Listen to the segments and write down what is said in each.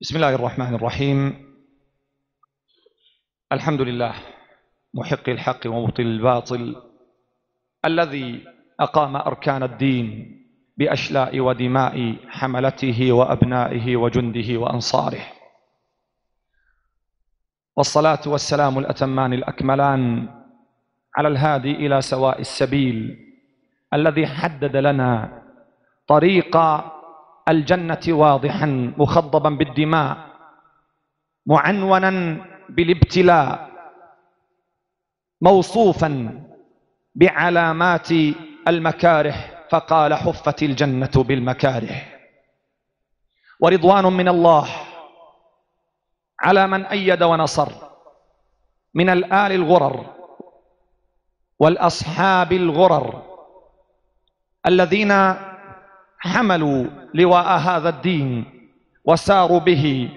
بسم الله الرحمن الرحيم. الحمد لله محق الحق ومبطل الباطل الذي أقام أركان الدين بأشلاء ودماء حملته وأبنائه وجنده وأنصاره. والصلاة والسلام الأتمان الأكملان على الهادي إلى سواء السبيل الذي حدد لنا طريق الجنة واضحا مخضبا بالدماء معنونا بالابتلاء موصوفا بعلامات المكاره فقال حفت الجنة بالمكاره. ورضوان من الله على من أيد ونصر من الآل الغرر والأصحاب الغرر الذين حملوا لواء هذا الدين وساروا به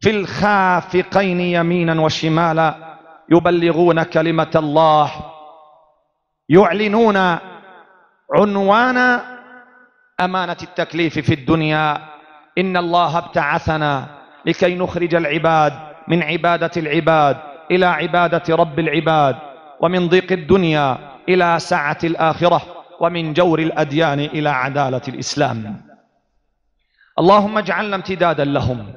في الخافقين يمينا وشمالا يبلغون كلمة الله يعلنون عنوان أمانة التكليف في الدنيا. إن الله ابتعثنا لكي نخرج العباد من عبادة العباد إلى عبادة رب العباد ومن ضيق الدنيا إلى سعة الآخرة. ومن جور الأديان إلى عدالة الإسلام. اللهم اجعلنا امتدادا لهم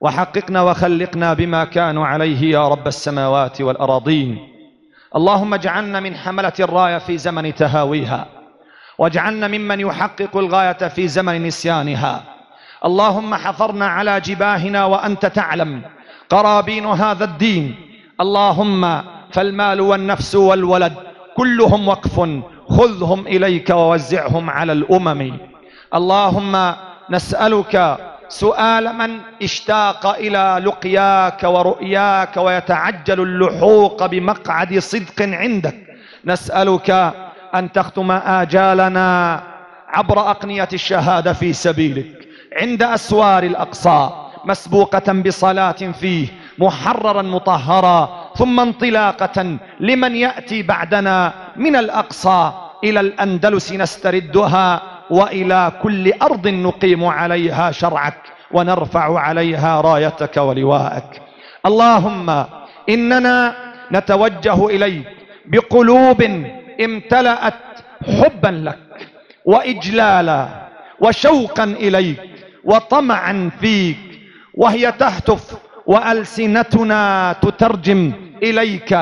وحققنا وخلقنا بما كانوا عليه يا رب السماوات والأراضين. اللهم اجعلنا من حملة الراية في زمن تهاويها واجعلنا ممن يحقق الغاية في زمن نسيانها. اللهم حفرنا على جباهنا وأنت تعلم قرابين هذا الدين. اللهم فالمال والنفس والولد كلهم وقف خذهم إليك ووزعهم على الأمم. اللهم نسألك سؤال من اشتاق إلى لقياك ورؤياك ويتعجل اللحوق بمقعد صدق عندك. نسألك أن تختم آجالنا عبر أقنية الشهادة في سبيلك. عند أسوار الأقصى مسبوقة بصلاة فيه محررا مطهرا ثم انطلاقة لمن يأتي بعدنا من الأقصى إلى الأندلس نستردها وإلى كل أرض نقيم عليها شرعك ونرفع عليها رايتك ولواءك. اللهم إننا نتوجه إليك بقلوب امتلأت حبا لك وإجلالا وشوقا إليك وطمعا فيك وهي تهتف وألسنتنا تترجم إليك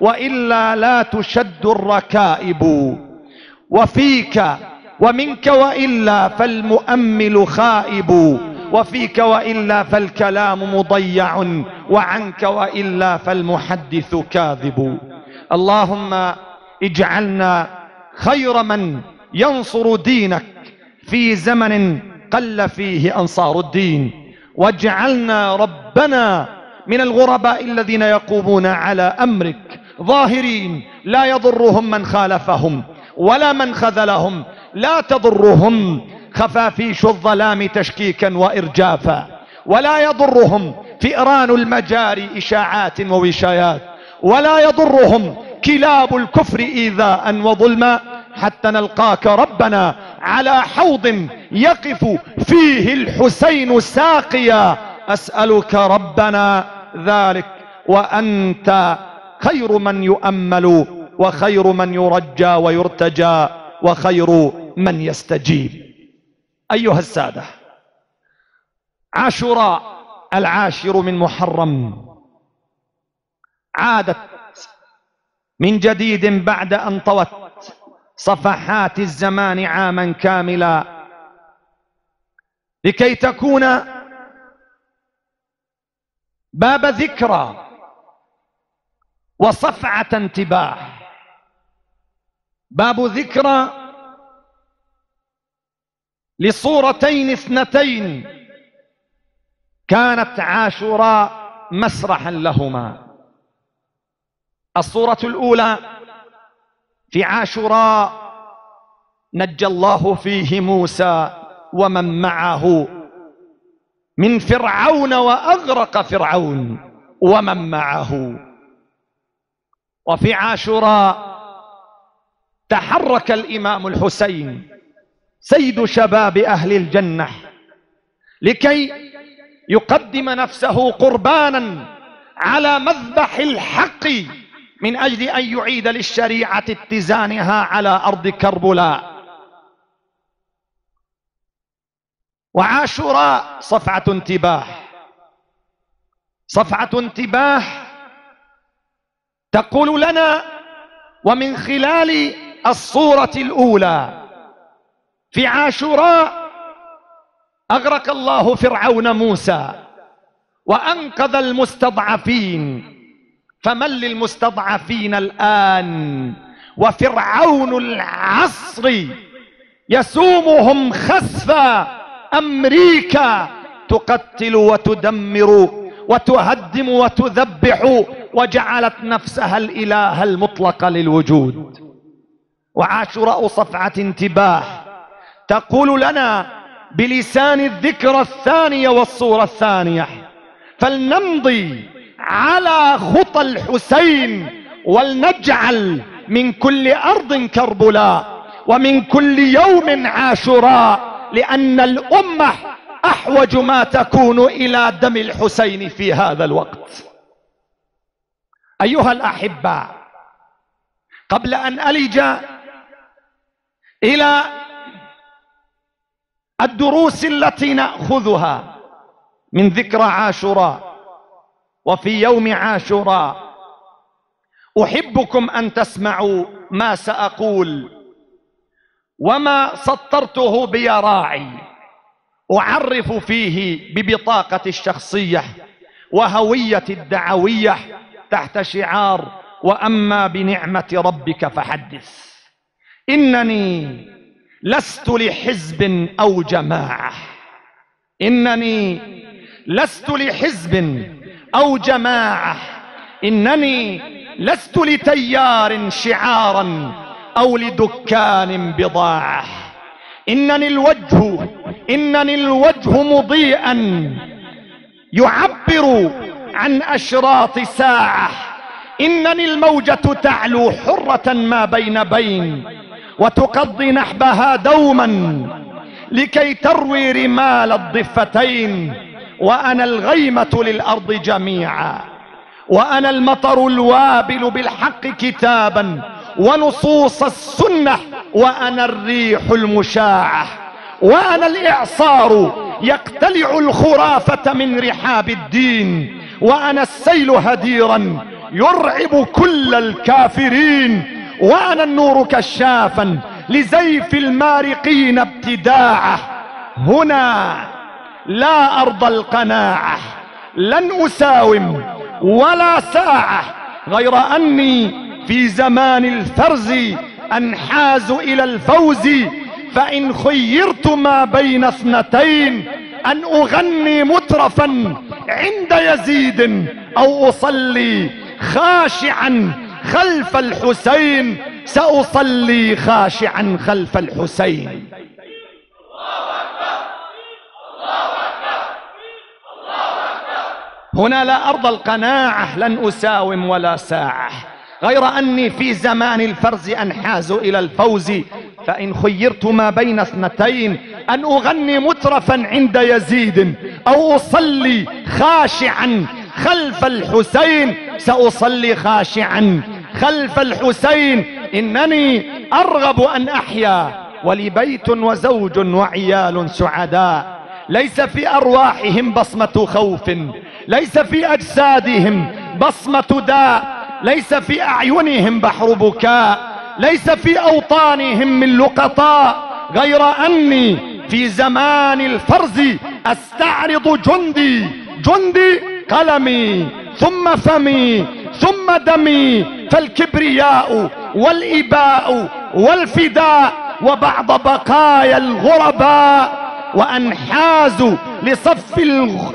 وإلا لا تشد الركائب. وفيك ومنك وإلا فالمؤمل خائب. وفيك وإلا فالكلام مضيع وعنك وإلا فالمحدث كاذب. اللهم اجعلنا خير من ينصر دينك في زمن قل فيه أنصار الدين. واجعلنا ربنا من الغرباء الذين يقومون على أمرك. ظاهرين لا يضرهم من خالفهم ولا من خذلهم. لا تضرهم خفافيش الظلام تشكيكا وإرجافا ولا يضرهم فئران المجاري إشاعات ووشايات ولا يضرهم كلاب الكفر إيذاء وظلما حتى نلقاك ربنا على حوض يقف فيه الحسين ساقيا. أسألك ربنا ذلك وأنت خير من يؤمل وخير من يرجى ويرتجى وخير من يستجيب. أيها السادة عاشوراء العاشر من محرم. عادت من جديد بعد أن طوت صفحات الزمان عاما كاملا. لكي تكون باب ذكرى وصفعة انتباه. باب ذكرى لصورتين اثنتين كانت عاشوراء مسرحا لهما. الصورة الأولى في عاشوراء نجى الله فيه موسى ومن معه من فرعون وأغرق فرعون ومن معه. وفي عاشوراء تحرك الإمام الحسين سيد شباب أهل الجنة لكي يقدم نفسه قربانا على مذبح الحق من أجل أن يعيد للشريعة اتزانها على أرض كربلاء. وعاشوراء صفعة انتباه. صفعة انتباه تقول لنا ومن خلال الصورة الأولى. في عاشوراء أغرق الله فرعون موسى وأنقذ المستضعفين. فمن للمستضعفين الآن؟ وفرعون العصر. يسومهم خسفا. أمريكا تقتل وتدمر وتهدم وتذبح وجعلت نفسها الإله المطلق للوجود. وعاشراء صفعه انتباه تقول لنا بلسان الذكرى الثانية والصورة الثانية فلنمضي على خطى الحسين ولنجعل من كل أرض كربلاء ومن كل يوم عاشوراء لأن الأمة أحوج ما تكون إلى دم الحسين في هذا الوقت. أيها الاحباء قبل أن ألج إلى الدروس التي نأخذها من ذكرى عاشوراء وفي يوم عاشوراء أحبكم أن تسمعوا ما سأقول وما سطرته بيراعي أعرف فيه ببطاقة الشخصية وهوية الدعوية تحت شعار وأما بنعمة ربك فحدث. إنني لست لحزب أو جماعة. إنني لست لحزب أو جماعة. إنني لست لتيار شعارا أو لدكان بضاعة. إنني الوجه إنني الوجه مضيئا يعبر عن أشراط ساعة. إنني الموجة تعلو حرة ما بين بين وتقضي نحبها دوما لكي تروي رمال الضفتين. وأنا الغيمة للأرض جميعا. وأنا المطر الوابل بالحق كتابا ونصوص السنة وأنا الريح المشاعة وأنا الإعصار يقتلع الخرافة من رحاب الدين وأنا السيل هديرا يرعب كل الكافرين وأنا النور كشافا لزيف المارقين ابتداعة هنا لا ارضى القناعة لن أساوم ولا ساعة غير أني في زمان الفرز أنحاز إلى الفوز فإن خيرت ما بين اثنتين أن أغني مترفا عند يزيد أو أصلي خاشعا خلف الحسين سأصلي خاشعا خلف الحسين. هنا لا ارضى القناعة لن أساوم ولا ساعة. غير أني في زمان الفرز أنحاز إلى الفوز فإن خيرت ما بين اثنتين أن أغني مترفا عند يزيد أو أصلي خاشعا خلف الحسين سأصلي خاشعا خلف الحسين إنني أرغب أن أحيا ولي بيت وزوج وعيال سعداء. ليس في أرواحهم بصمة خوف ليس في أجسادهم بصمة داء. ليس في أعينهم بحر بكاء ليس في أوطانهم من لقطاء. غير أني في زمان الفرز أستعرض جندي جندي قلمي ثم فمي ثم دمي. فالكبرياء والإباء والفداء وبعض بقايا الغرباء وأنحاز لصف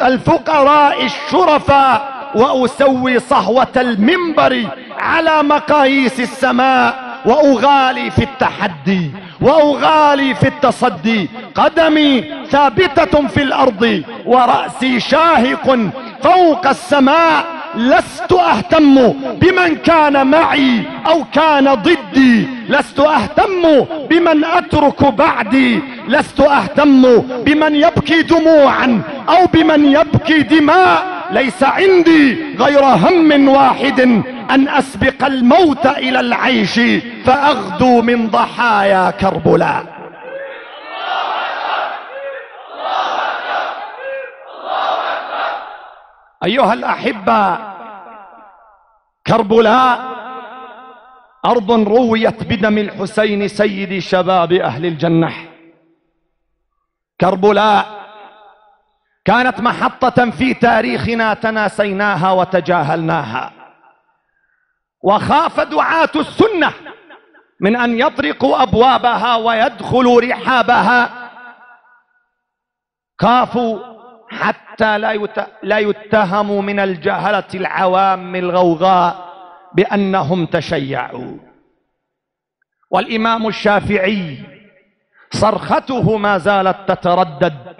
الفقراء الشرفاء. وأسوي صهوة المنبر على مقاييس السماء وأغالي في التحدي وأغالي في التصدي. قدمي ثابتة في الأرض ورأسي شاهق فوق السماء. لست أهتم بمن كان معي أو كان ضدي. لست أهتم بمن أترك بعدي. لست أهتم بمن يبكي دموعا أو بمن يبكي دماء. ليس عندي غير هم واحد أن أسبق الموت إلى العيش فأغدو من ضحايا كربلاء أيها الأحبة كربلاء أرض رويت بدم الحسين سيد شباب أهل الجنة. كربلاء كانت محطة في تاريخنا تناسيناها وتجاهلناها. وخاف دعاة السنة من أن يطرقوا أبوابها ويدخلوا رحابها. خافوا حتى لا لا يتهموا من الجهلة العوام الغوغاء بأنهم تشيعوا. والإمام الشافعي صرخته ما زالت تتردد.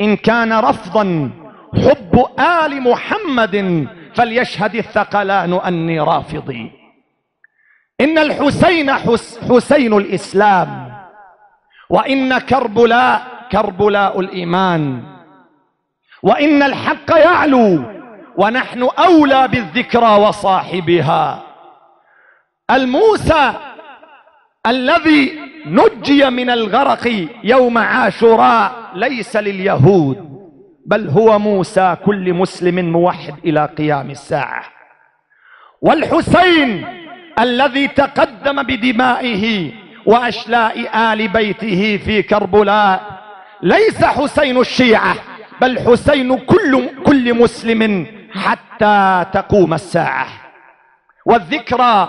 إن كان رفضا حب آل محمد فليشهد الثقلان أني رافضي. إن الحسين حسين الإسلام وإن كربلاء كربلاء الإيمان وإن الحق يعلو ونحن أولى بالذكرى وصاحبها. الموسى الذي نجي من الغرق يوم عاشوراء ليس لليهود بل هو موسى كل مسلم موحد إلى قيام الساعة. والحسين الذي تقدم بدمائه وأشلاء آل بيته في كربلاء ليس حسين الشيعة بل حسين كل, كل مسلم حتى تقوم الساعة. والذكرى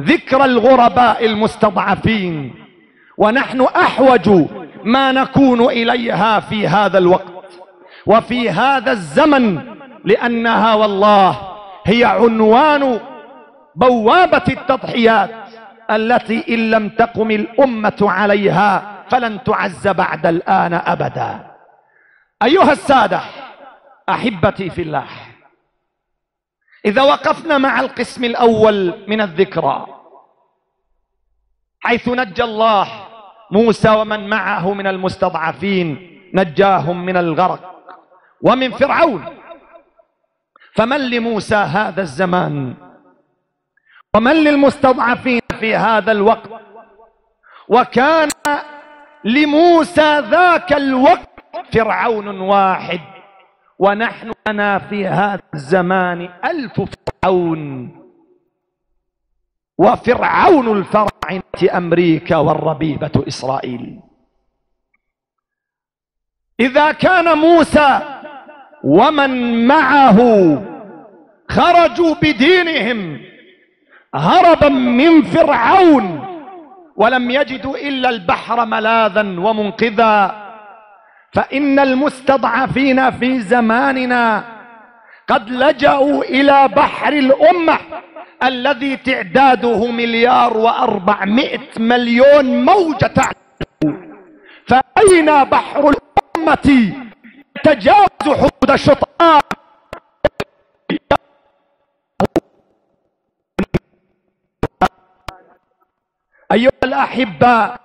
ذكرى الغرباء المستضعفين ونحن أحوج ما نكون إليها في هذا الوقت وفي هذا الزمن لأنها والله هي عنوان بوابة التضحيات التي إن لم تقم الأمة عليها فلن تعز بعد الآن أبدا. أيها السادة أحبتي في الله إذا وقفنا مع القسم الأول من الذكرى حيث نجى الله موسى ومن معه من المستضعفين نجاهم من الغرق ومن فرعون. فمن لموسى هذا الزمان؟ ومن للمستضعفين في هذا الوقت؟ وكان لموسى ذاك الوقت فرعون واحد. ونحن لنا في هذا الزمان ألف فرعون. وفرعون الفراعنة أمريكا والربيبة إسرائيل. إذا كان موسى ومن معه خرجوا بدينهم هربا من فرعون ولم يجدوا إلا البحر ملاذا ومنقذا. فإن المستضعفين في زماننا قد لجأوا إلى بحر الأمة الذي تعداده مليار وأربعمائة مليون موجة فأين بحر الأمة؟ تجاوز حدود الشطآن أيها الأحباء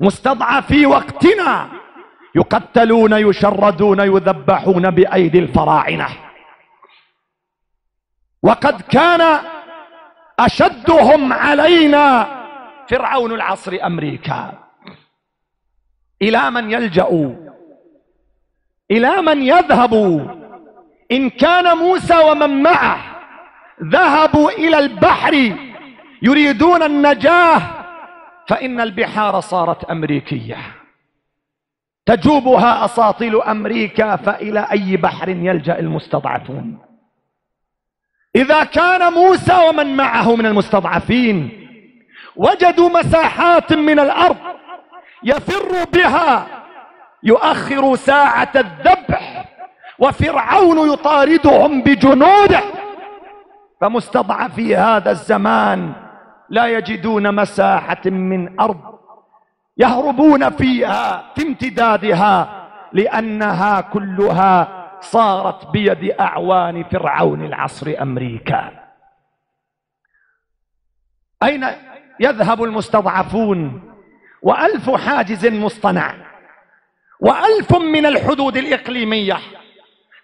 مستضعفي وقتنا. يقتلون يشردون يذبحون بأيدي الفراعنة. وقد كان أشدهم علينا فرعون العصر أمريكا. إلى من يلجأوا إلى من يذهبوا إن كان موسى ومن معه ذهبوا إلى البحر يريدون النجاة فإن البحار صارت أمريكية. تجوبها أساطيل أمريكا فإلى أي بحر يلجأ المستضعفون؟ إذا كان موسى ومن معه من المستضعفين وجدوا مساحات من الأرض يفر بها يؤخر ساعة الذبح وفرعون يطاردهم بجنوده. فمستضعفي هذا الزمان لا يجدون مساحة من أرض يهربون فيها في امتدادها لأنها كلها صارت بيد أعوان فرعون العصر أمريكا. أين يذهب المستضعفون؟ وألف حاجز مصطنع وألف من الحدود الإقليمية.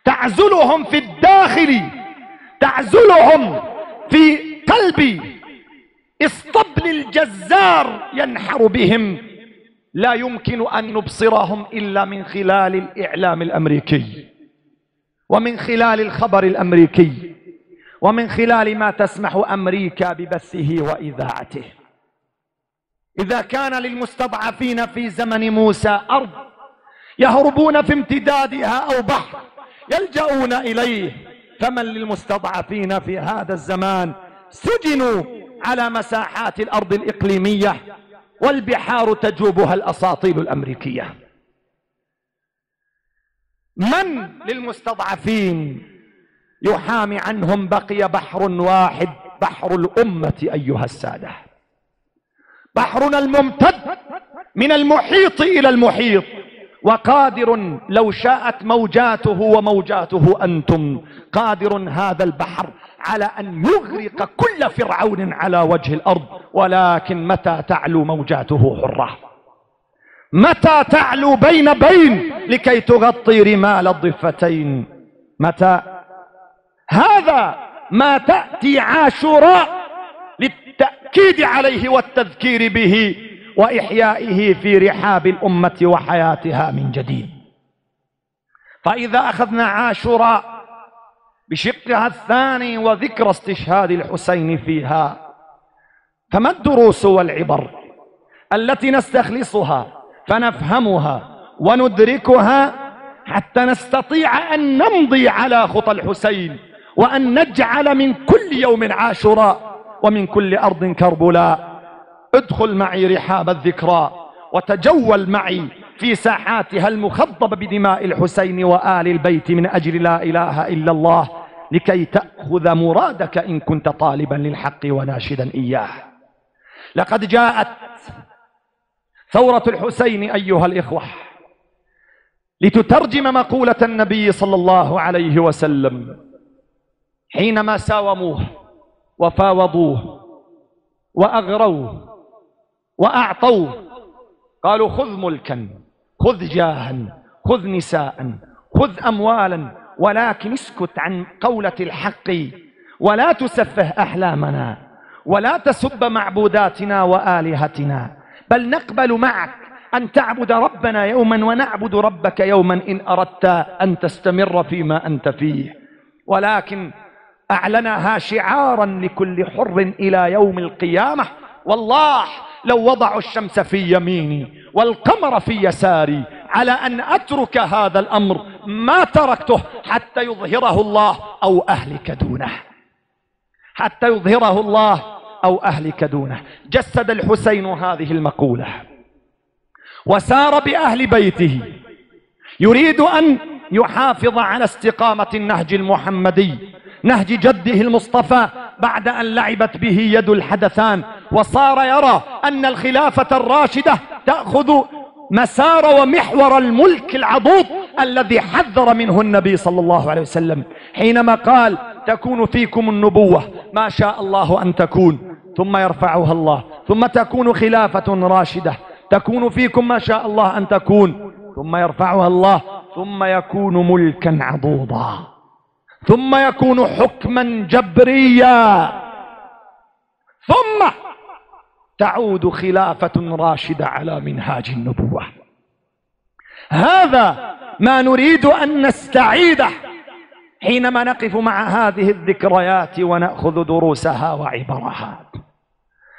تعزلهم في الداخل تعزلهم في قلب اسطبل الجزار ينحر بهم. لا يمكن أن نبصرهم إلا من خلال الإعلام الأمريكي. ومن خلال الخبر الأمريكي ومن خلال ما تسمح أمريكا ببثه وإذاعته. إذا كان للمستضعفين في زمن موسى أرض يهربون في امتدادها أو بحر يلجؤون إليه فمن للمستضعفين في هذا الزمان؟ سجنوا على مساحات الأرض الإقليمية والبحار تجوبها الأساطيل الأمريكية. من للمستضعفين يحامي عنهم بقي بحر واحد بحر الأمة أيها السادة. بحرنا الممتد من المحيط إلى المحيط. وقادر لو شاءت موجاته وموجاته أنتم. قادر هذا البحر على أن يغرق كل فرعون على وجه الأرض. ولكن متى تعلو موجاته حرة؟ متى تعلو بين بين لكي تغطي رمال الضفتين؟ متى؟ هذا ما تأتي عاشوراء للتأكيد عليه والتذكير به وإحيائه في رحاب الأمة وحياتها من جديد. فإذا أخذنا عاشوراء بشقها الثاني وذكر استشهاد الحسين فيها فما الدروس والعبر التي نستخلصها فنفهمها وندركها حتى نستطيع أن نمضي على خطى الحسين وأن نجعل من كل يوم عاشوراء ومن كل أرض كربلاء. ادخل معي رحاب الذكرى وتجول معي في ساحاتها المخضبة بدماء الحسين وآل البيت من أجل لا إله إلا الله لكي تأخذ مرادك إن كنت طالبا للحق وناشدا إياه. لقد جاءت ثورة الحسين أيها الإخوة لتترجم مقولة النبي صلى الله عليه وسلم حينما ساوموه وفاوضوه وأغروه وأعطوه قالوا خذ ملكا خذ جاها خذ نساء خذ أموالا ولكن اسكت عن قولة الحق ولا تسفه أحلامنا ولا تسب معبوداتنا وآلهتنا. بل نقبل معك أن تعبد ربنا يوما ونعبد ربك يوما إن أردت أن تستمر فيما أنت فيه. ولكن أعلنها شعارا لكل حر إلى يوم القيامة. والله لو وضعوا الشمس في يميني والقمر في يساري على أن أترك هذا الأمر ما تركته حتى يظهره الله أو أهلك دونه. حتى يظهره الله أو أهلك دونه. جسد الحسين هذه المقولة. وسار بأهل بيته. يريد أن يحافظ على استقامة النهج المحمدي نهج جده المصطفى بعد أن لعبت به يد الحدثان. وصار يرى أن الخلافة الراشدة تأخذ مسار ومحور الملك العضوض الذي حذر منه النبي صلى الله عليه وسلم حينما قال تكون فيكم النبوة ما شاء الله أن تكون ثم يرفعها الله ثم تكون خلافة راشدة تكون فيكم ما شاء الله أن تكون ثم يرفعها الله ثم يكون ملكا عضوضا ثم يكون حكما جبريا ثم تعود خلافة راشدة على منهاج النبوة. هذا ما نريد أن نستعيده حينما نقف مع هذه الذكريات ونأخذ دروسها وعبرها.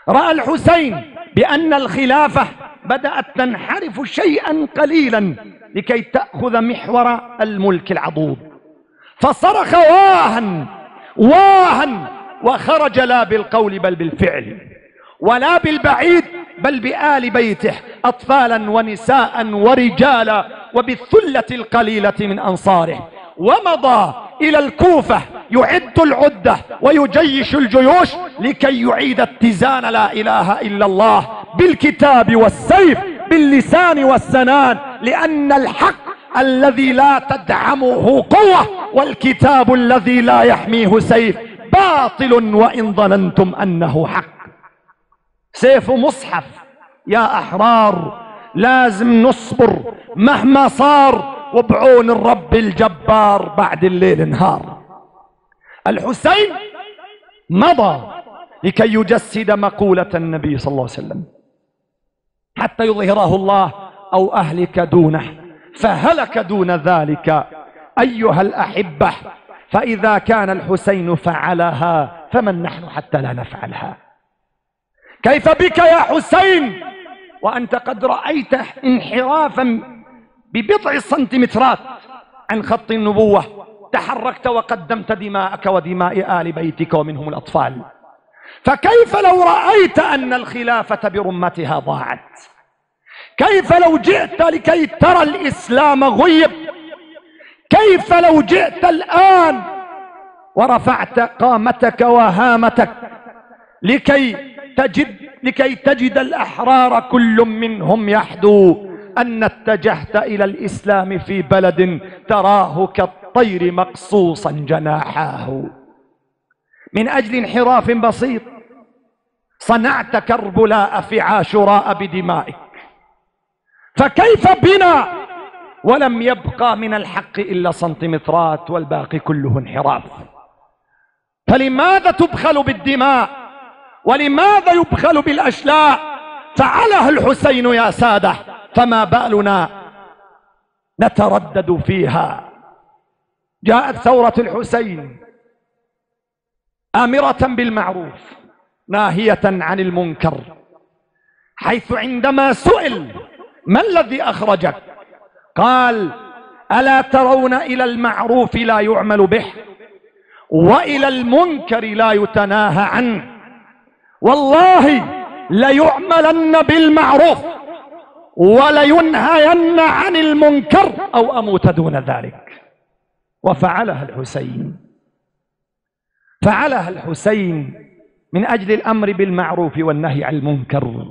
رأى الحسين بأن الخلافة بدأت تنحرف شيئا قليلا لكي تأخذ محور الملك العضوض فصرخ واها واها وخرج لا بالقول بل بالفعل ولا بالبعيد بل بآل بيته أطفالا ونساء ورجالا وبالثلة القليلة من أنصاره. ومضى إلى الكوفة يعد العدة ويجيش الجيوش لكي يعيد اتزان لا إله إلا الله بالكتاب والسيف باللسان والسنان لأن الحق الذي لا تدعمه قوة والكتاب الذي لا يحميه سيف. باطل وإن ظننتم أنه حق. سيف مصحف يا أحرار لازم نصبر مهما صار وبعون الرب الجبار بعد الليل نهار. الحسين مضى لكي يجسد مقولة النبي صلى الله عليه وسلم. حتى يظهره الله أو أهلك دونه فهلك دون ذلك. أيها الأحبة فإذا كان الحسين فعلها فمن نحن حتى لا نفعلها؟ كيف بك يا حسين؟ وأنت قد رأيت انحرافا ببضع سنتيمترات عن خط النبوة. تحركت وقدمت دماءك ودماء آل بيتك ومنهم الأطفال. فكيف لو رأيت أن الخلافة برمتها ضاعت؟ كيف لو جئت لكي ترى الإسلام غيب؟ كيف لو جئت الآن ورفعت قامتك وهامتك لكي تجد لكي تجد الأحرار كل منهم يحدو أن اتجهت إلى الإسلام في بلد تراه كالطير مقصوصا جناحاه. من أجل انحراف بسيط صنعت كربلاء في عاشوراء بدمائك. فكيف بنا؟ ولم يبقى من الحق إلا سنتيمترات والباقي كله انحراف. فلماذا تبخل بالدماء؟ ولماذا يبخل بالأشلاء؟ فعلها الحسين يا سادة فما بالنا نتردد فيها. جاءت ثورة الحسين آمرة بالمعروف ناهية عن المنكر حيث عندما سئل ما الذي أخرجك؟ قال ألا ترون إلى المعروف لا يعمل به وإلى المنكر لا يتناهى عنه. والله ليعملن بالمعروف ولينهين عن المنكر أو أموت دون ذلك. وفعلها الحسين. فعلها الحسين من أجل الأمر بالمعروف والنهي عن المنكر.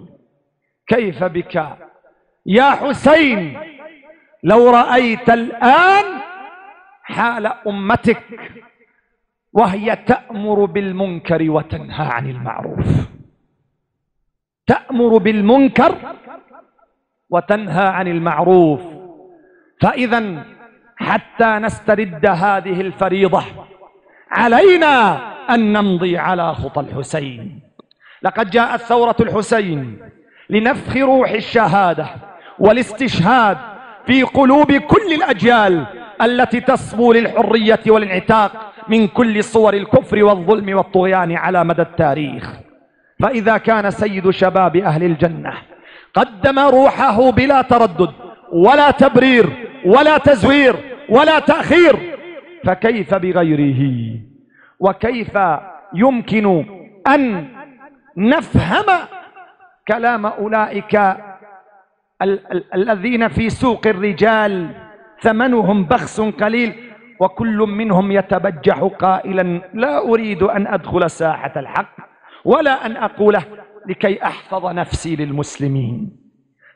كيف بك؟ يا حسين لو رأيت الآن حال أمتك وهي تأمر بالمنكر وتنهى عن المعروف. تأمر بالمنكر وتنهى عن المعروف. فإذا حتى نسترد هذه الفريضة علينا أن نمضي على خطى الحسين. لقد جاءت ثورة الحسين لنفخ روح الشهادة والاستشهاد في قلوب كل الأجيال التي تصبو للحرية والانعتاق. من كل صور الكفر والظلم والطغيان على مدى التاريخ. فإذا كان سيد شباب أهل الجنة قدم روحه بلا تردد ولا تبرير ولا تزوير ولا تأخير فكيف بغيره؟ وكيف يمكن أن نفهم كلام أولئك ال ال الذين في سوق الرجال؟ ثمنهم بخس قليل. وكل منهم يتبجح قائلا لا أريد أن أدخل ساحة الحق ولا أن أقوله لكي أحفظ نفسي للمسلمين.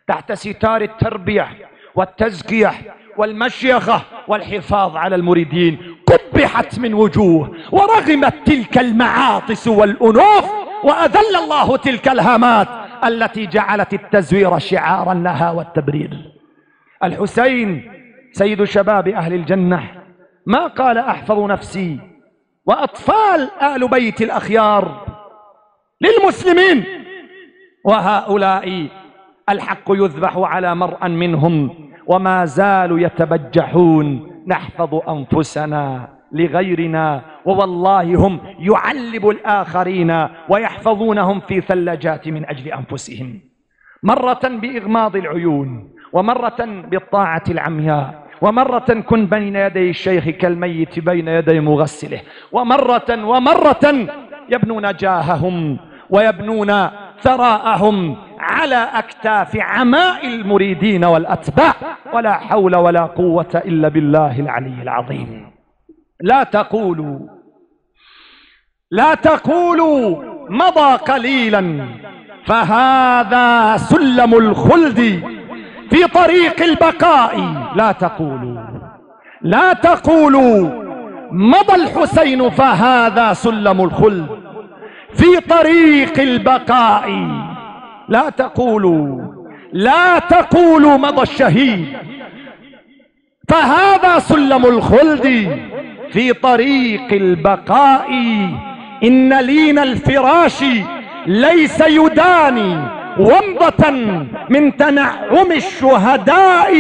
تحت ستار التربية والتزكية والمشيخة والحفاظ على المريدين قبحت من وجوه ورغمت تلك المعاطس والأنوف وأذل الله تلك الهامات التي جعلت التزوير شعارا لها والتبرير. الحسين سيد شباب أهل الجنة ما قال أحفظ نفسي وأطفال آل بيت الأخيار للمسلمين وهؤلاء الحق يذبح على مرأى منهم وما زالوا يتبجحون نحفظ أنفسنا لغيرنا ووالله هم يعلب الآخرين ويحفظونهم في ثلاجات من أجل أنفسهم مرة بإغماض العيون ومرة بالطاعة العمياء ومرة كن بين يدي الشيخ كالميت بين يدي مغسله. ومرة ومرة يبنون جاههم ويبنون ثراءهم على أكتاف عماء المريدين والأتباع. ولا حول ولا قوة إلا بالله العلي العظيم. لا تقولوا لا تقولوا مضى قليلا. فهذا سلم الخلد في طريق البقاء. لا تقولوا لا تقولوا مضى الحسين فهذا سلم الخلد في طريق البقاء. لا تقولوا لا تقولوا مضى الشهيد فهذا سلم الخلد في طريق البقاء. إن لين الفراش ليس يداني ومضة من تنعم الشهداء.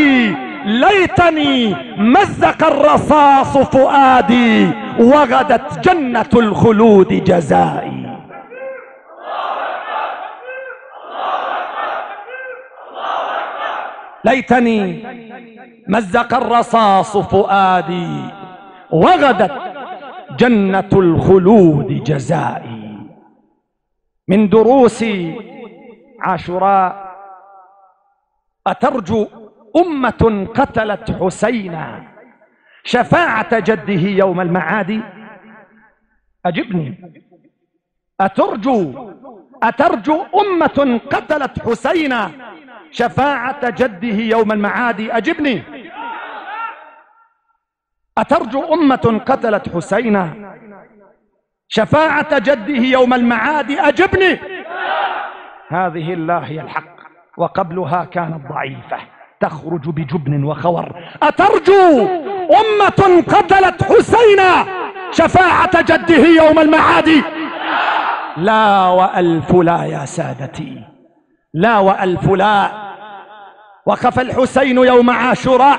ليتني مزق الرصاص فؤادي وغدت جنة الخلود جزائي. ليتني مزق الرصاص فؤادي وغدت جنة الخلود جزائي. من دروس عاشوراء أترجو أمة قتلت حسينا. شفاعة جده يوم المعاد. أجبني. أترجو أترجو أمة قتلت حسينا. شفاعة جده يوم المعاد. أجبني. أترجو أمة قتلت حسينا. شفاعة جده يوم المعاد. أجبني. هذه الله هي الحق وقبلها كانت ضعيفة. تخرج بجبن وخور. أترجو أمة قتلت حسينا شفاعة جده يوم المعاد. لا وألف لا يا سادتي. لا وألف لا. وقف الحسين يوم عاشوراء.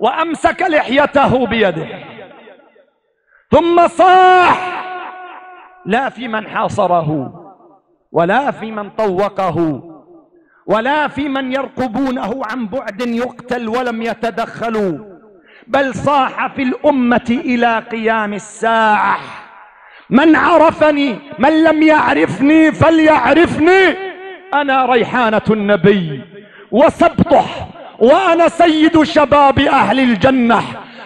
وأمسك لحيته بيده. ثم صاح. لا في من حاصره. ولا في من طوقه ولا في من يرقبونه عن بعد يقتل ولم يتدخلوا بل صاح في الأمة إلى قيام الساعة. من عرفني من لم يعرفني فليعرفني. أنا ريحانة النبي وسبطح وأنا سيد شباب أهل الجنة.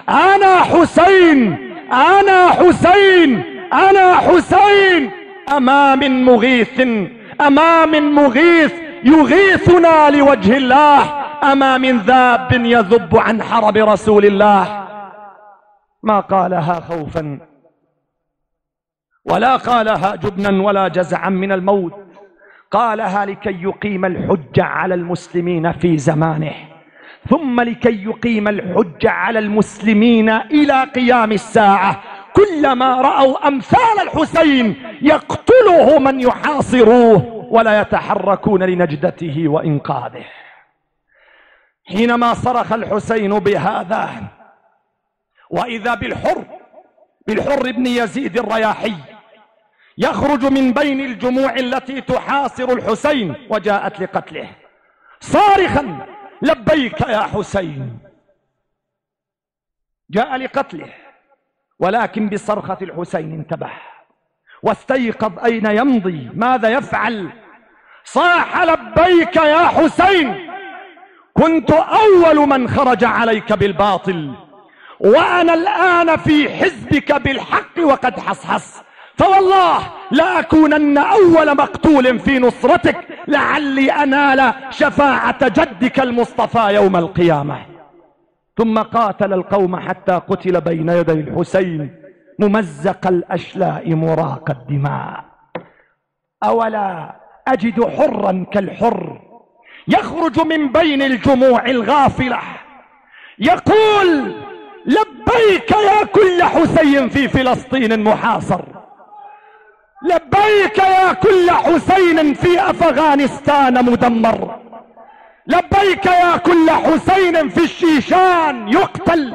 أنا حسين أنا حسين أنا حسين. أما من مغيث أما من مغيث يغيثنا لوجه الله أما من ذاب يذب عن حرب رسول الله. ما قالها خوفا ولا قالها جبنا ولا جزعا من الموت. قالها لكي يقيم الحج على المسلمين في زمانه ثم لكي يقيم الحج على المسلمين إلى قيام الساعة. كلما رأوا أمثال الحسين يقتله من يحاصروه ولا يتحركون لنجدته وإنقاذه. حينما صرخ الحسين بهذا وإذا بالحر بالحر بن يزيد الرياحي يخرج من بين الجموع التي تحاصر الحسين وجاءت لقتله. صارخا لبيك يا حسين. جاء لقتله. ولكن بصرخة الحسين انتبه واستيقظ أين يمضي؟ ماذا يفعل؟ صاح لبيك يا حسين! كنت أول من خرج عليك بالباطل وأنا الآن في حزبك بالحق وقد حصحص. فوالله لأكونن أول مقتول في نصرتك لعلي أنال شفاعة جدك المصطفى يوم القيامة. ثم قاتل القوم حتى قتل بين يدي الحسين ممزق الأشلاء مراق الدماء. أولا أجد حرا كالحر يخرج من بين الجموع الغافلة. يقول لبيك يا كل حسين في فلسطين محاصر. لبيك يا كل حسين في أفغانستان مدمر. لبيك يا كل حسين في الشيشان يقتل.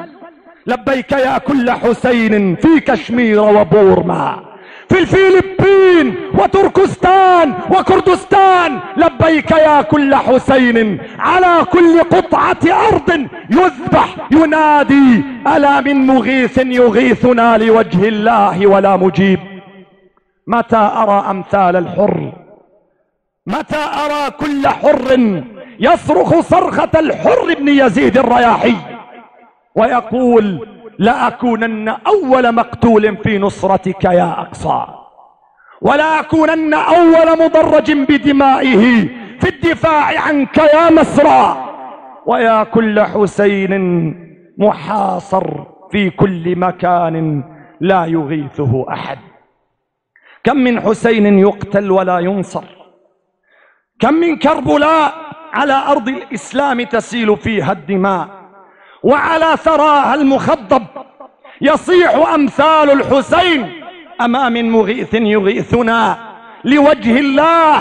لبيك يا كل حسين في كشمير وبورما. في الفلبين وتركستان وكردستان لبيك يا كل حسين على كل قطعة أرض يذبح ينادي ألا من مغيث يغيثنا لوجه الله ولا مجيب؟ متى أرى أمثال الحر؟ متى أرى كل حر يصرخ صرخة الحر بن يزيد الرياحي ويقول لأكونن أول مقتول في نصرتك يا أقصى ولا أكونن أول مضرج بدمائه في الدفاع عنك يا مسرى ويا كل حسين محاصر في كل مكان لا يغيثه أحد. كم من حسين يقتل ولا ينصر كم من كربلاء على أرض الإسلام تسيل فيها الدماء وعلى ثراها المخضب يصيح أمثال الحسين أما من مغيث يغيثنا لوجه الله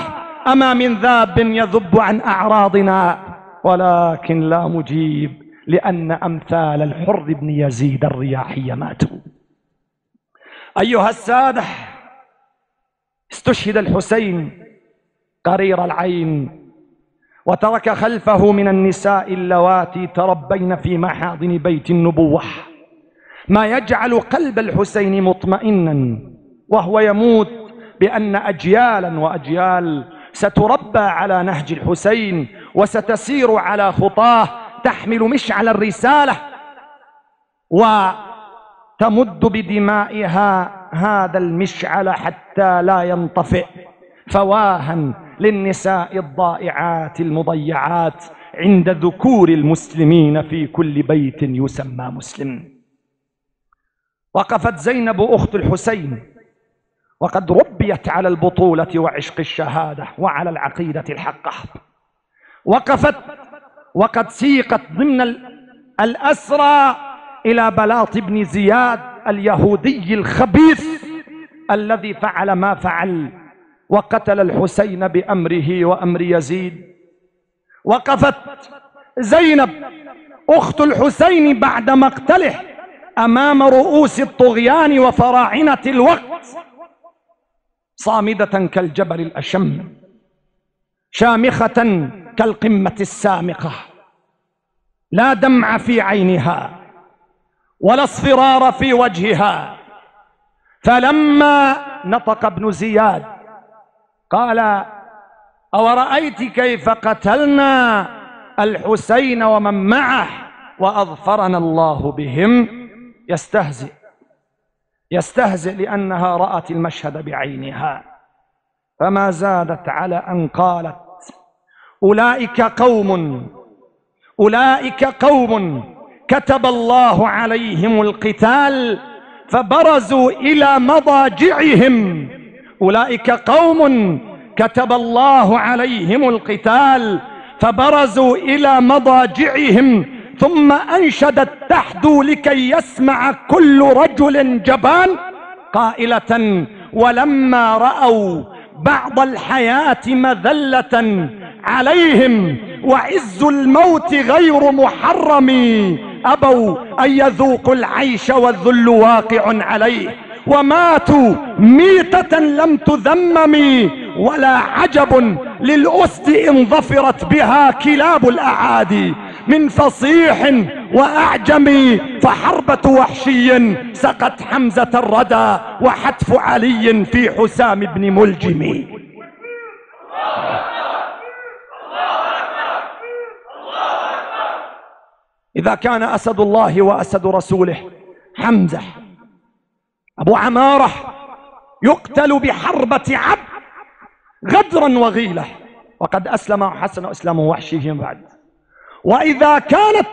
أما من ذاب يذب عن أعراضنا ولكن لا مجيب لأن أمثال الحر بن يزيد الرياحي ماتوا أيها السادة استشهد الحسين قرير العين وترك خلفه من النساء اللواتي تربين في محاضن بيت النبوة. ما يجعل قلب الحسين مطمئنا وهو يموت بأن اجيالا وأجيال ستربى على نهج الحسين وستسير على خطاه تحمل مشعل الرسالة. وتمد بدمائها هذا المشعل حتى لا ينطفئ فواها للنساء الضائعات المضيعات عند ذكور المسلمين في كل بيت يسمى مسلم. وقفت زينب أخت الحسين وقد ربيت على البطولة وعشق الشهادة وعلى العقيدة الحقة. وقفت وقد سيقت ضمن الأسرى إلى بلاط بن زياد اليهودي الخبيث الذي فعل ما فعل. وقتل الحسين بأمره وأمر يزيد. وقفت زينب أخت الحسين بعد مقتله أمام رؤوس الطغيان وفراعنة الوقت صامدة كالجبل الأشم شامخة كالقمة السامقة لا دمع في عينها ولا اصفرار في وجهها. فلما نطق ابن زياد قال أورأيت كيف قتلنا الحسين ومن معه وأظفرنا الله بهم؟ يستهزئ يستهزئ لأنها رأت المشهد بعينها. فما زادت على أن قالت أولئك قوم أولئك قوم كتب الله عليهم القتال فبرزوا إلى مضاجعهم. أولئك قوم كتب الله عليهم القتال فبرزوا إلى مضاجعهم ثم أنشدت تحدو لكي يسمع كل رجل جبان قائلة ولما رأوا بعض الحياة مذلة عليهم وعز الموت غير محرم أبوا أن يذوقوا العيش والذل واقع عليه وماتوا ميتة لم تذمم ولا عجب للأسد إن ظفرت بها كلاب الأعادي من فصيح وأعجم فحربة وحشي سقت حمزة الردى وحتف علي في حسام بن ملجم. إذا كان أسد الله وأسد رسوله حمزة أبو عمارة يقتل بحربة عبد غدرا وغيلة. وقد أسلم وحسن إسلامه وحشيه بعد. وإذا كانت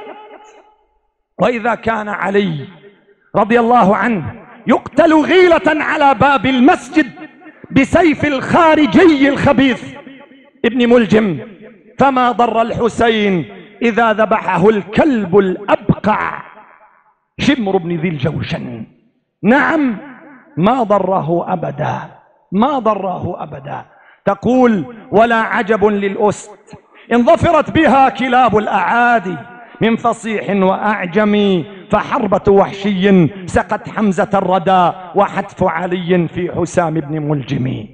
وإذا كان علي رضي الله عنه يقتل غيلة على باب المسجد بسيف الخارجي الخبيث ابن ملجم فما ضر الحسين إذا ذبحه الكلب الأبقع شمر بن ذي الجوشن. نعم ما ضره أبدا ما ضره أبدا. تقول ولا عجب للأسد إن ظفرت بها كلاب الأعادي من فصيح وأعجمي فحربة وحشي سقت حمزة الردى وحتف علي في حسام بن ملجم.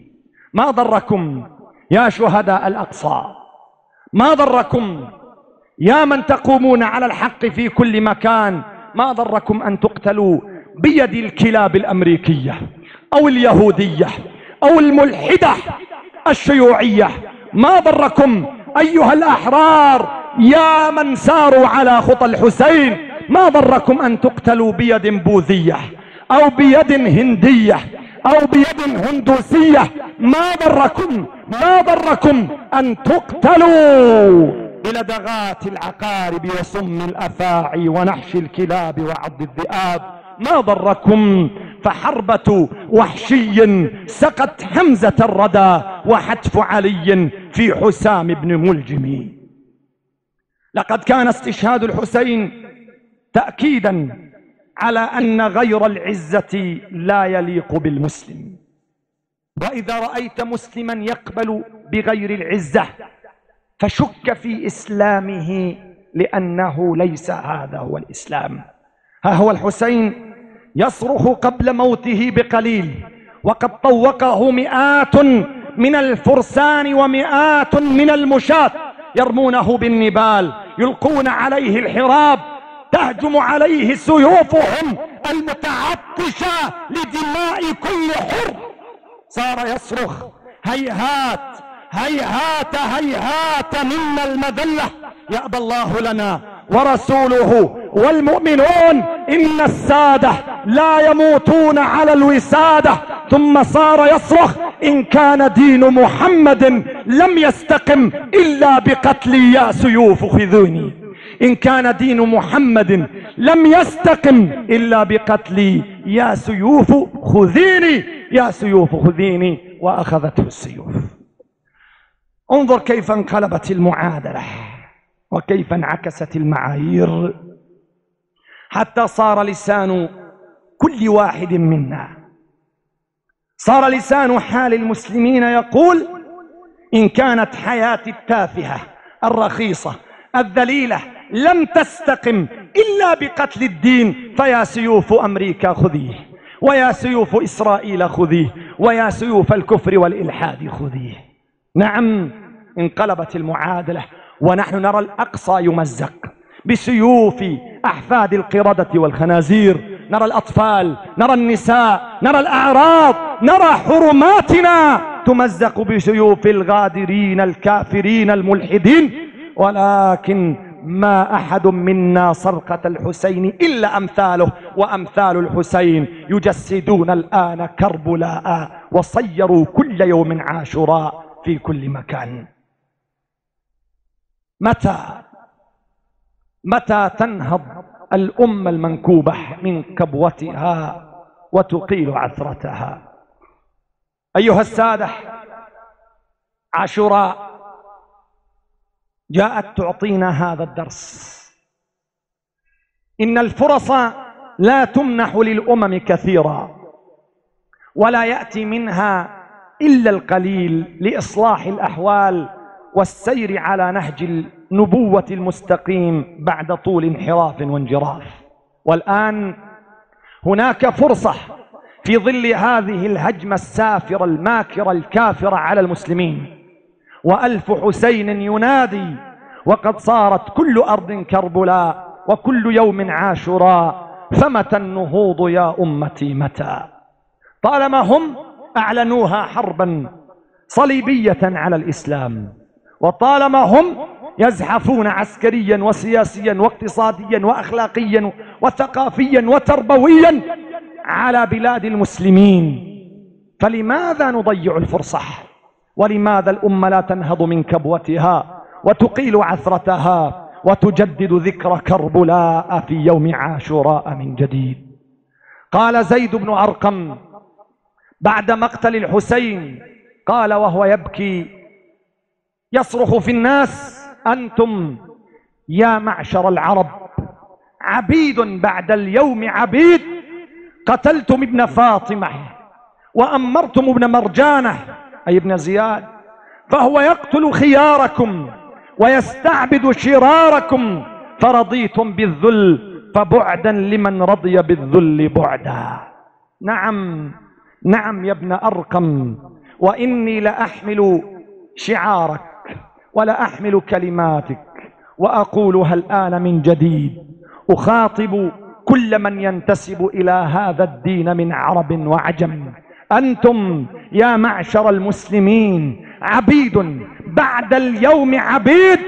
ما ضركم يا شهداء الأقصى؟ ما ضركم يا من تقومون على الحق في كل مكان؟ ما ضركم أن تقتلوا بيد الكلاب الأمريكية أو اليهودية أو الملحدة الشيوعية. ما ضركم أيها الأحرار يا من ساروا على خطى الحسين؟ ما ضركم أن تقتلوا بيد بوذية أو بيد هندية أو بيد هندوسية؟ ما ضركم ما ضركم أن تقتلوا بلدغات العقارب وسم الأفاعي ونحش الكلاب وعض الذئاب ما ضركم؟ فحربة وحشي سقت حمزة الردى وحتف علي في حسام بن ملجم. لقد كان استشهاد الحسين تأكيدا على أن غير العزة لا يليق بالمسلم. وإذا رأيت مسلما يقبل بغير العزة فشك في إسلامه لأنه ليس هذا هو الإسلام. ها هو الحسين يصرخ قبل موته بقليل وقد طوقه مئات من الفرسان ومئات من المشاة يرمونه بالنبال يلقون عليه الحراب تهجم عليه سيوفهم المتعطشة لدماء كل حر. صار يصرخ هيهات هيهات هيهات منا المذلة يأبى الله لنا ورسوله والمؤمنون إن السادة لا يموتون على الوسادة ثم صار يصرخ إن كان دين محمد لم يستقم إلا بقتلي يا سيوف خذوني. إن كان دين محمد لم يستقم إلا بقتلي يا سيوف خذيني يا سيوف خذيني وأخذته السيوف. انظر كيف انقلبت المعادلة وكيف انعكست المعايير. حتى صار لسان كل واحد منا. صار لسان حال المسلمين يقول إن كانت حياتي التافهة الرخيصة الذليلة لم تستقم إلا بقتل الدين فيا سيوف أمريكا خذيه ويا سيوف إسرائيل خذيه ويا سيوف الكفر والإلحاد خذيه. نعم انقلبت المعادلة ونحن نرى الأقصى يمزق. بسيوف أحفاد القردة والخنازير نرى الأطفال نرى النساء نرى الأعراض نرى حرماتنا. تمزق بسيوف الغادرين الكافرين الملحدين. ولكن ما أحد منا صرخة الحسين إلا أمثاله وأمثال الحسين يجسدون الآن كربلاء وصيروا كل يوم عاشوراء في كل مكان. متى متى تنهض الأمة المنكوبة من كبوتها وتقيل عثرتها؟ أيها السادة عاشوراء جاءت تعطينا هذا الدرس. إن الفرص لا تمنح للأمم كثيرا ولا يأتي منها إلا القليل لإصلاح الأحوال والسير على نهج النبوة المستقيم بعد طول انحراف وانجراف. والآن هناك فرصة في ظل هذه الهجمة السافرة الماكرة الكافرة على المسلمين. وألف حسين ينادي وقد صارت كل أرض كربلاء وكل يوم عاشوراء فمتى النهوض يا أمتي متى؟ طالما هم أعلنوها حربا صليبية على الإسلام وطالما هم يزحفون عسكريا وسياسيا واقتصاديا واخلاقيا وثقافيا وتربويا على بلاد المسلمين. فلماذا نضيع الفرصة؟ ولماذا الأمة لا تنهض من كبوتها وتقيل عثرتها وتجدد ذكر كربلاء في يوم عاشوراء من جديد؟ قال زيد بن أرقم بعد مقتل الحسين قال وهو يبكي يصرخ في الناس أنتم يا معشر العرب عبيد بعد اليوم عبيد. قتلتم ابن فاطمة وأمرتم ابن مرجانة. أي ابن زياد؟ فهو يقتل خياركم ويستعبد شراركم. فرضيتم بالذل فبعدا لمن رضي بالذل بعدا. نعم نعم يا ابن أرقم وإني لأحمل شعارك. ولا أحمل كلماتك وأقولها الآن من جديد أخاطب كل من ينتسب إلى هذا الدين من عرب وعجم أنتم يا معشر المسلمين عبيد بعد اليوم عبيد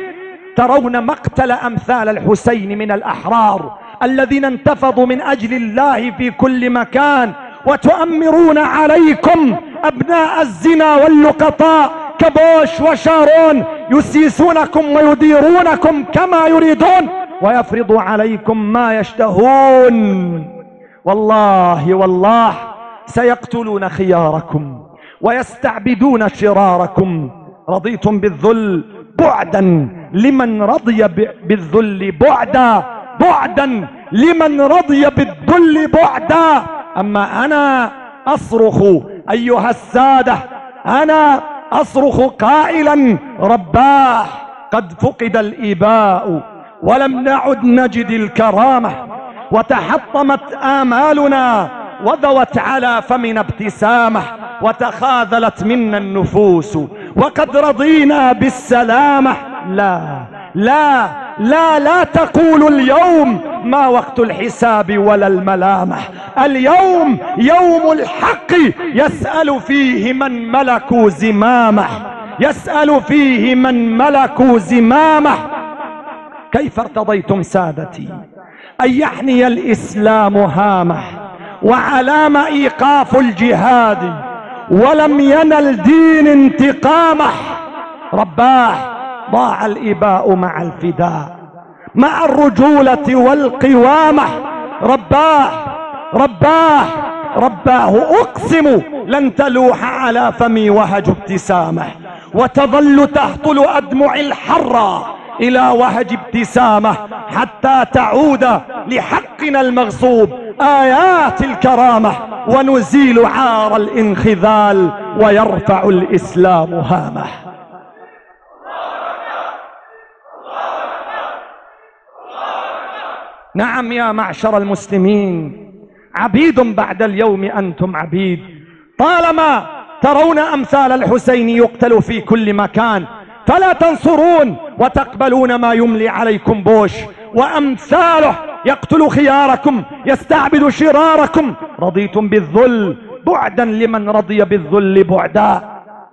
ترون مقتل أمثال الحسين من الأحرار الذين انتفضوا من أجل الله في كل مكان وتؤمرون عليكم أبناء الزنا واللقطاء كبوش وشارون يسيسونكم ويديرونكم كما يريدون ويفرضوا عليكم ما يشتهون. والله والله سيقتلون خياركم ويستعبدون شراركم. رضيتم بالذل بعدا لمن رضي بالذل بعدا بعدا لمن رضي بالذل بعدا. أما أنا أصرخ أيها السادة أنا أصرخ قائلا رباه قد فقد الإيباء ولم نعد نجد الكرامة وتحطمت آمالنا وذوت على فمنا ابتسامة وتخاذلت منا النفوس وقد رضينا بالسلامة. لا لا. لا لا تقول اليوم ما وقت الحساب ولا الملامة. اليوم يوم الحق يسأل فيه من ملكوا زمامة. يسأل فيه من ملكوا زمامة. كيف ارتضيتم سادتي؟ أن يحني الإسلام هامة وعلام إيقاف الجهاد ولم ينل دين انتقامة. رباه ضاع الإباء مع الفداء مع الرجولة والقوامة. رباه رباه رباه أقسم لن تلوح على فمي وهج ابتسامة. وتظل تهطل أدمع الحرى إلى وهج ابتسامة حتى تعود لحقنا المغصوب آيات الكرامة. ونزيل عار الانخذال ويرفع الإسلام هامة. نعم يا معشر المسلمين. عبيد بعد اليوم أنتم عبيد. طالما ترون أمثال الحسين يقتل في كل مكان فلا تنصرون وتقبلون ما يملي عليكم بوش. وأمثاله يقتل خياركم يستعبد شراركم. رضيتم بالذل بعدا لمن رضي بالذل بعدا.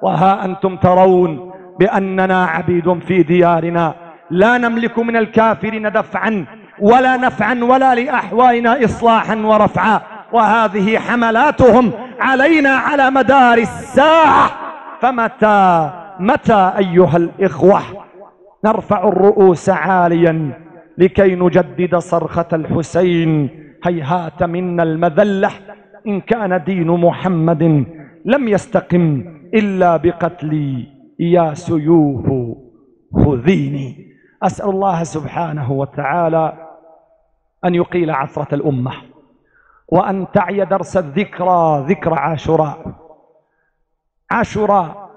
وها أنتم ترون بأننا عبيد في ديارنا. لا نملك من الكافرين دفعا ولا نفعا ولا لأحوائنا إصلاحا ورفعا. وهذه حملاتهم علينا على مدار الساعة. فمتى متى أيها الإخوة نرفع الرؤوس عاليا لكي نجدد صرخة الحسين؟ هيهات منا المذلة. إن كان دين محمد لم يستقم إلا بقتلي يا سيوف خذيني. أسأل الله سبحانه وتعالى أن يقيل عثرة الأمة وأن تعي درس الذكرى ذكرى عاشوراء. عاشوراء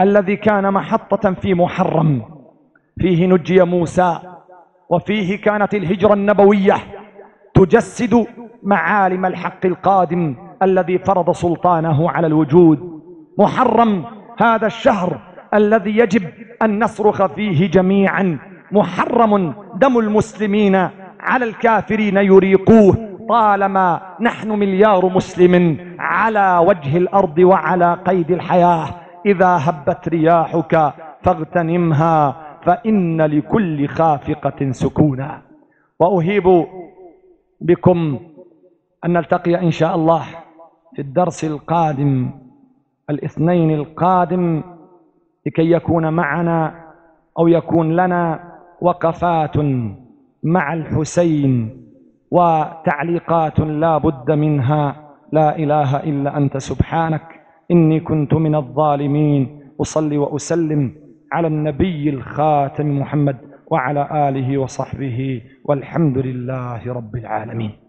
الذي كان محطة في محرم فيه نجي موسى وفيه كانت الهجرة النبوية تجسد معالم الحق القادم الذي فرض سلطانه على الوجود. محرم هذا الشهر الذي يجب أن نصرخ فيه جميعا. محرم دم المسلمين على الكافرين يريقوه طالما نحن مليار مسلم على وجه الأرض وعلى قيد الحياة. إذا هبت رياحك فاغتنمها فإن لكل خافقة سكونا. وأهيب بكم أن نلتقي إن شاء الله في الدرس القادم الاثنين القادم لكي يكون معنا أو يكون لنا وقفات. مع الحسين وتعليقات لا بد منها. لا إله إلا أنت سبحانك إني كنت من الظالمين. أصلي وأسلم على النبي الخاتم محمد وعلى آله وصحبه والحمد لله رب العالمين.